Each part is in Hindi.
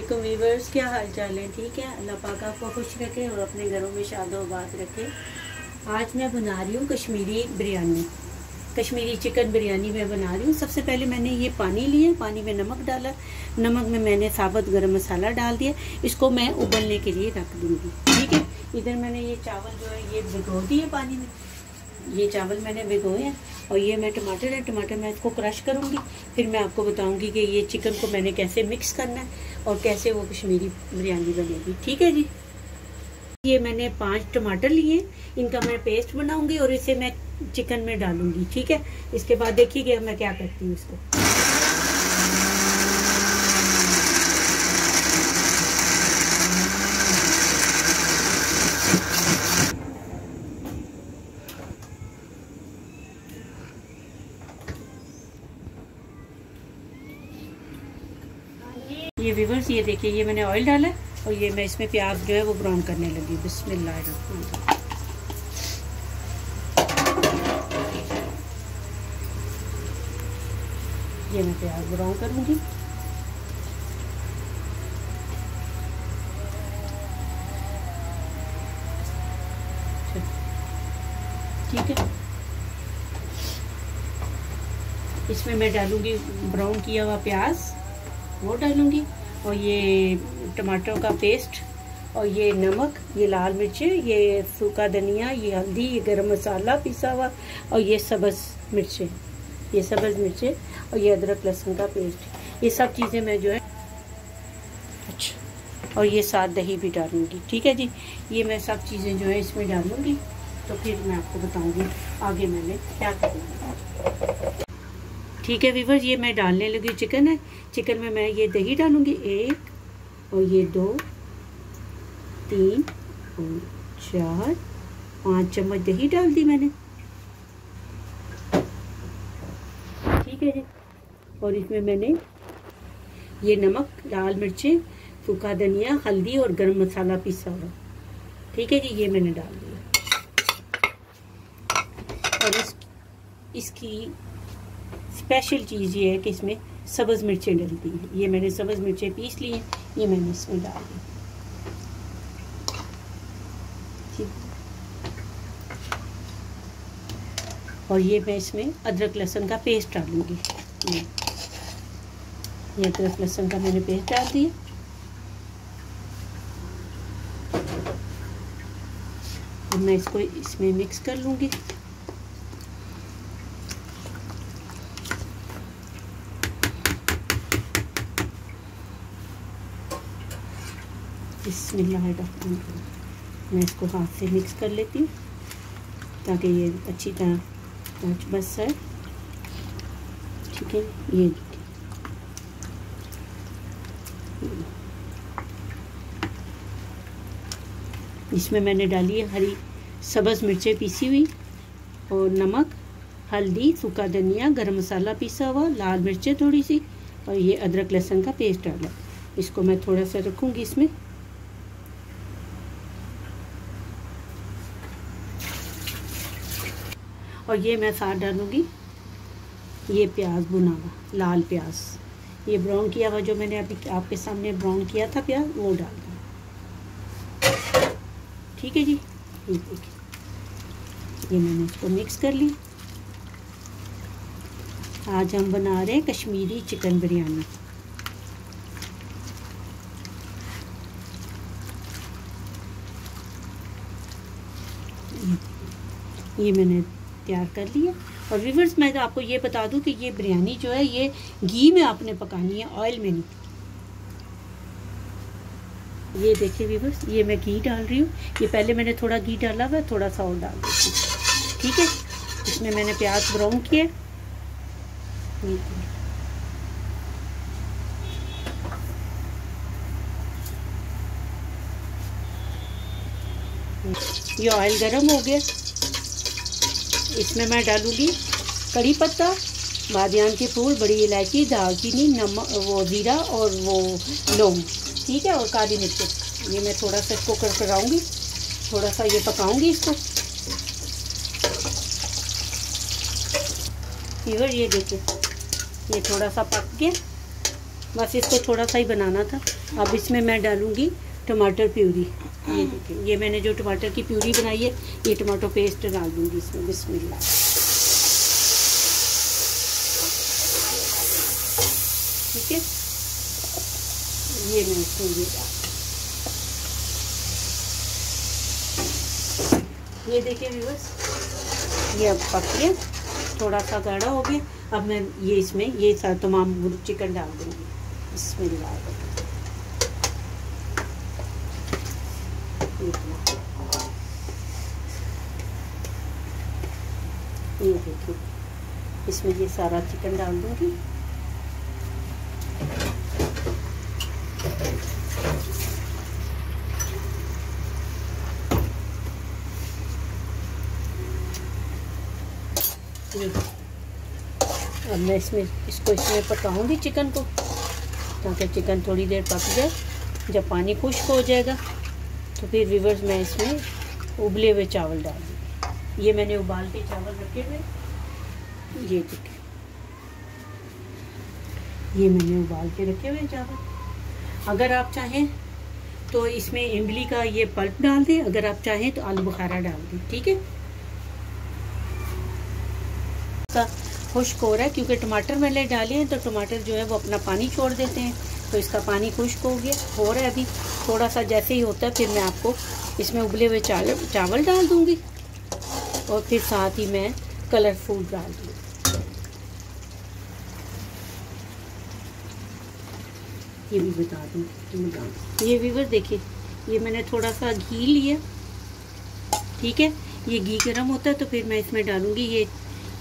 वीवर्स क्या हाल चाल है? ठीक है? अल्लाह पाक आपको खुश रखे और अपने घरों में शादो शादोबाद रखे। आज मैं बना रही हूँ कश्मीरी बिरयानी। कश्मीरी चिकन बिरयानी मैं बना रही हूँ। सबसे पहले मैंने ये पानी लिया पानी में नमक डाला। नमक में मैंने साबुत गरम मसाला डाल दिया। इसको मैं उबलने के लिए रख दूँगी। ठीक है? इधर मैंने ये चावल जो है, ये भिगो दिए पानी में। ये चावल मैंने भिगोए हैं। और ये मैं टमाटर है, टमाटर मैं इसको क्रश करूँगी, फिर मैं आपको बताऊँगी कि ये चिकन को मैंने कैसे मिक्स करना है और कैसे वो कश्मीरी बिरयानी बनेगी। ठीक है जी? ये मैंने पाँच टमाटर लिए, इनका मैं पेस्ट बनाऊँगी और इसे मैं चिकन में डालूँगी। ठीक है? इसके बाद देखिएगा मैं क्या करती हूँ इसको। ये विवर्स ये देखिए, ये मैंने ऑयल डाला और ये मैं इसमें प्याज जो है वो ब्राउन करने लगी बिस्मिल्लाह ये मैं प्याज ब्राउन करूँगी। ठीक है। इसमें मैं डालूँगी ब्राउन किया हुआ प्याज, वो डालूँगी। और ये टमाटर का पेस्ट और ये नमक ये लाल मिर्च ये सूखा धनिया ये हल्दी ये गरम मसाला पिसा हुआ और ये सब्ज़ मिर्चें ये सब्ज़ मिर्चें और ये अदरक लहसुन का पेस्ट। ये सब चीज़ें मैं जो है अच्छा। और ये साथ दही भी डालूँगी ठीक है जी? ये मैं सब चीज़ें जो है इसमें डालूँगी तो फिर मैं आपको बताऊँगी आगे मैंने क्या करना ठीक है वीवर ये मैं डालने लगी चिकन है। चिकन में मैं ये दही डालूँगी। एक और ये दो, तीन और चार, पाँच चम्मच दही डाल दी मैंने। ठीक है जी। और इसमें मैंने ये नमक, लाल मिर्चें, सूखा धनिया, हल्दी और गरम मसाला पीसा हुआ। ठीक है जी, ये मैंने डाल दिया। और इस, इसकी स्पेशल चीज़ ये है कि इसमें सब्ज़ मिर्चें डलती हैं। ये मैंने सब्ज़ मिर्चें पीस ली हैं, ये मैंने इसमें डाल दी। और ये मैं इसमें अदरक लहसुन का पेस्ट डालूँगी। ये अदरक लहसुन का मैंने पेस्ट डाल दिया। और मैं इसको इसमें मिक्स कर लूँगी। मैं इसको हाथ से मिक्स कर लेती हूँ, ताकि ये अच्छी तरह पाँच बस है ठीक है, ये इसमें मैंने डाली है हरी सब्ज़ मिर्चें पीसी हुई, और नमक, हल्दी, सूखा धनिया, गरम मसाला पीसा हुआ, लाल मिर्चें थोड़ी सी, और ये अदरक लहसुन का पेस्ट डाला। इसको मैं थोड़ा सा रखूँगी इसमें। और ये मैं साथ डालूँगी। ये प्याज बुना हुआ लाल प्याज। ये ब्राउन किया हुआ जो मैंने अभी आपके सामने ब्राउन किया था प्याज, वो डाल दूँ। ठीक है जी? ये देखिए। ये मैंने इसको मिक्स कर ली। आज हम बना रहे हैं कश्मीरी चिकन बिरयानी ये मैंने तैयार कर लिया और विवर्स मैं तो आपको ये बता दूँ कि ये बिरयानी जो है, ये घी में आपने पकानी है ऑयल में नहीं। ये देखिए विवर्स ये मैं घी डाल रही हूँ। ये पहले मैंने थोड़ा घी डाला हुआ थोड़ा सा और डाल देती ठीक है? इसमें मैंने प्याज ब्राउन किया ये ऑयल गरम हो गया। इसमें मैं डालूँगी कड़ी पत्ता, बादियान के फूल, बड़ी इलायची, दालचीनी, नमक, वो ज़ीरा और वो लौंग, ठीक है, और काली मिर्च। ये मैं थोड़ा सा इसको कर कराऊँगी थोड़ा सा ये पकाऊँगी इसको। फीवर ये देखिए, ये थोड़ा सा पक गया। बस इसको थोड़ा सा ही बनाना था। अब इसमें मैं डालूँगी टमाटर प्यूरी। ये देखिए। ये मैंने जो टमाटर की प्यूरी बनाई है ये टमाटो पेस्ट डाल दूँगी इसमें बिस्मिल्लाह। ठीक है? ये मैं इसमें ये डाल ये देखिए व्यूअर्स ये अब पक गया। थोड़ा सा गाढ़ा हो गया। अब मैं ये इसमें ये सारा तमाम चिकन डाल दूँगी। इसमें ये देखिए इसमें ये सारा चिकन डाल दूँगी। अब मैं इसमें, इसको इसमें पकाऊँगी चिकन को, ताकि चिकन थोड़ी देर पक जाए, जब पानी खुश्क हो जाएगा। तो फिर रिवर्स मैं इसमें उबले हुए चावल डाल दूँगी ये मैंने उबाल के चावल रखे हुए ये देखिए ये मैंने उबाल के रखे हुए चावल। अगर आप चाहें तो इसमें इमली का ये पल्प डाल दें। अगर आप चाहें तो आलू बुखारा डाल दें। ठीक है? खुश्क हो रहा है क्योंकि टमाटर मैंने डाले हैं तो टमाटर जो है वो अपना पानी छोड़ देते हैं। तो इसका पानी खुश्क हो गया। हो रहा है अभी थोड़ा सा जैसे ही होता है, फिर मैं आपको इसमें उबले हुए चावल चावल डाल दूँगी और फिर साथ ही मैं कलर फ़ूड डाल दूँगी। ये भी बता दूँ ये व्यूवर देखिए, ये मैंने थोड़ा सा घी लिया। ठीक है? ये घी गर्म होता है तो फिर मैं इसमें डालूँगी ये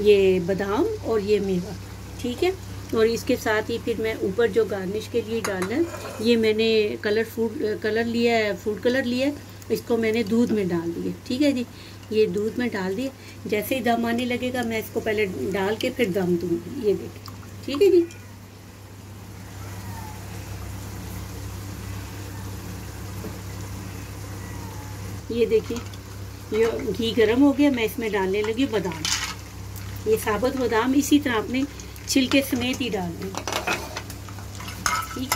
ये बादाम और ये मेवा। ठीक है? और इसके साथ ही फिर मैं ऊपर जो गार्निश के लिए डालना है ये मैंने कलर फ़ूड कलर लिया है फ़ूड कलर लिया है, इसको मैंने दूध में डाल दिया, ठीक है जी? ये दूध में डाल दिया, जैसे ही दम आने लगेगा, मैं इसको पहले डाल के फिर दम दूँगी, ये देखिए, ठीक है जी? ये देखिए, ये घी गर्म हो गया, मैं इसमें डालने लगी बादाम। ये साबुत बादाम, इसी तरह अपने छिलके समेत ही डाल दें। ठीक।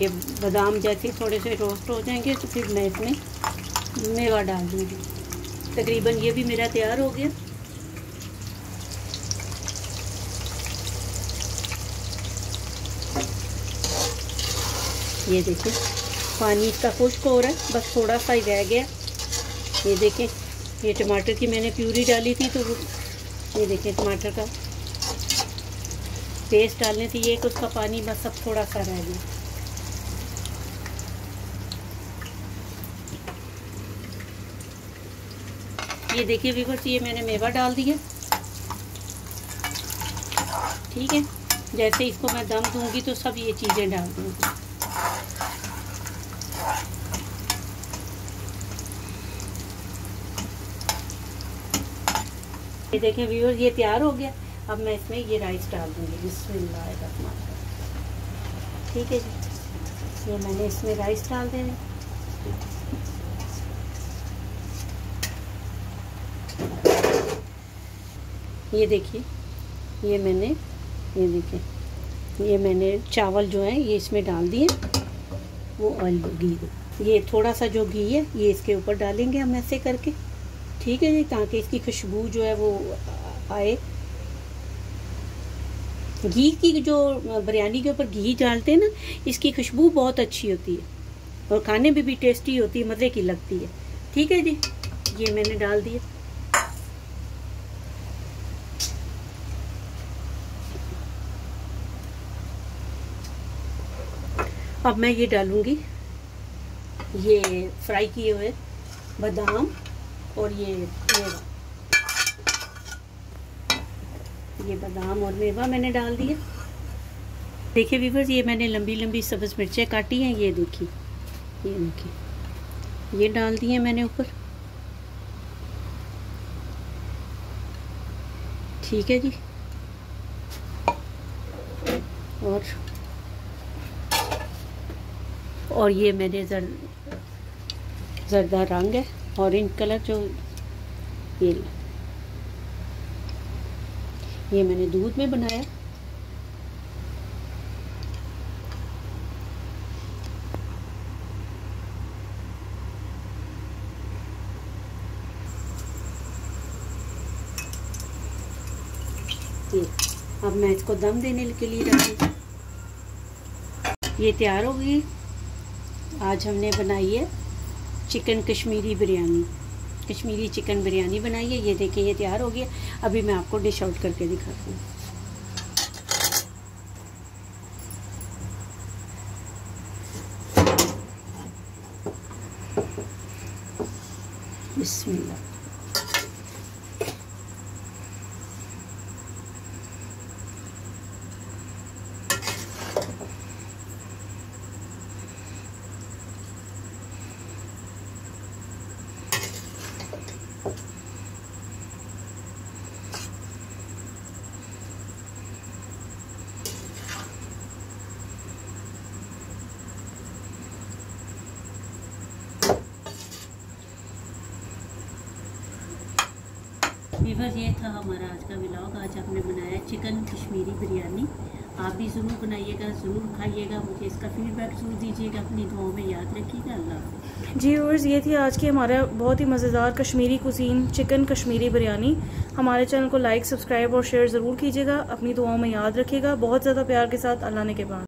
ये बादाम जैसे थोड़े से रोस्ट हो जाएँगे तो फिर मैं इसमें मेवा डाल दूँगी। तकरीबन ये भी मेरा तैयार हो गया। ये देखिए, पानी इसका खुश्क हो रहा है, बस थोड़ा सा ही रह गया। ये देखें ये टमाटर की मैंने प्यूरी डाली थी तो ये देखें टमाटर का पेस्ट डालने से ये उसका पानी बस अब थोड़ा सा रह गया। ये देखिए वीवर्स ये मैंने मेवा डाल दिया। ठीक है? जैसे इसको मैं दम दूँगी तो सब ये चीज़ें डाल दूँगी। ये देखें व्यूअर ये तैयार हो गया। अब मैं इसमें ये राइस डाल दूँगी बिस्मिल्लाह ठीक है जी। ये मैंने इसमें राइस डाल देने। ये देखिए, ये मैंने, ये देखिए, ये मैंने चावल जो है, ये इसमें डाल दिए। वो ऑयल घी ये थोड़ा सा जो घी है, ये इसके ऊपर डालेंगे हम ऐसे करके। ठीक है जी, ताकि इसकी खुशबू जो है वो आए। घी की जो बिरयानी के ऊपर घी डालते हैं ना, इसकी खुशबू बहुत अच्छी होती है। और खाने में भी भी टेस्टी होती है, मज़े की लगती है। ठीक है जी, ये मैंने डाल दिया। अब मैं ये डालूँगी। ये फ्राई किए हुए बादाम। और ये मेवा ये बादाम और मेवा मैंने डाल दिया देखिए वीवर्स ये मैंने लंबी लंबी सब्ज़ मिर्चें काटी हैं, ये देखिए ये देखिए। ये डाल दिए मैंने ऊपर। ठीक है जी। और और ये मैंने जर जरदा रंग है। ऑरेंज कलर जो ये ये मैंने दूध में बनाया। अब मैं इसको दम देने के लिए रख ये तैयार हो गई। आज हमने बनाई है चिकन कश्मीरी बिरयानी। कश्मीरी चिकन बिरयानी बनाई है ये देखिए, ये तैयार हो गया। अभी मैं आपको डिश आउट करके दिखाती हूँ। बिस्मिल्लाह। वीवर ये था हमारा आज का ब्लॉग आज आपने बनाया चिकन कश्मीरी बिरयानी। आप भी ज़रूर बनाइएगा, ज़रूर खाइएगा। मुझे इसका फीडबैक ज़रूर दीजिएगा अपनी दुआओं में याद रखिएगा। अल्लाह जी व्यूअर्स ये थी आज की हमारा बहुत ही मज़ेदार कश्मीरी कुजीन चिकन कश्मीरी बिरयानी। हमारे चैनल को लाइक सब्सक्राइब और शेयर ज़रूर कीजिएगा। अपनी दुआओं में याद रखिएगा। बहुत ज़्यादा प्यार के साथ अल्लाह ने के बाद।